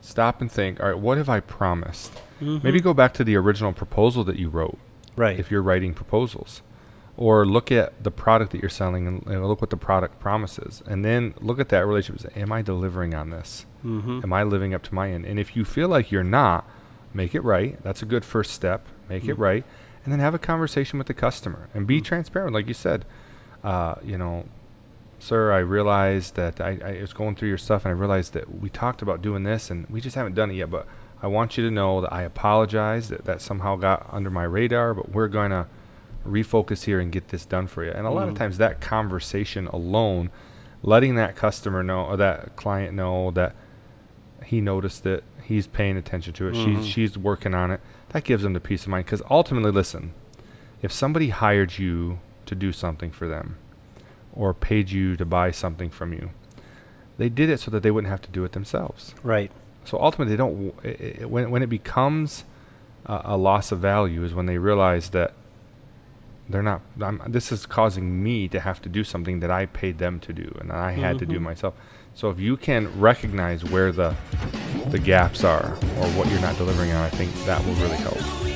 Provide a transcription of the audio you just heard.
stop and think, all right, what have I promised? Mhm. Maybe go back to the original proposal that you wrote right. if you're writing proposals. Or look at the product that you're selling and know, look what the product promises. And then look at that relationship. say, Am I delivering on this? mm-hmm. Am I living up to my end? And if you feel like you're not, make it right. That's a good first step. Make it Mhm. right. And then have a conversation with the customer and be Mhm. transparent. Like you said, uh, you know, sir, I realized that I, I was going through your stuff and I realized that we talked about doing this and we just haven't done it yet. But I want you to know that I apologize that that somehow got under my radar, but we're going to refocus here and get this done for you. And a lot of Mhm. times that conversation alone, letting that customer know or that client know that he noticed it, he's paying attention to it, Mhm. she's she's working on it, that gives them the peace of mind. Because ultimately, listen, if somebody hired you to do something for them, or paid you to buy something from you, they did it so that they wouldn't have to do it themselves. Right. So ultimately, they don't. w- i i when when it becomes a, a loss of value is when they realize that they're not. I'm, this is causing me to have to do something that I paid them to do, and I had to do Mhm. myself. So if you can recognize where the the gaps are or what you're not delivering on, I think that will really help.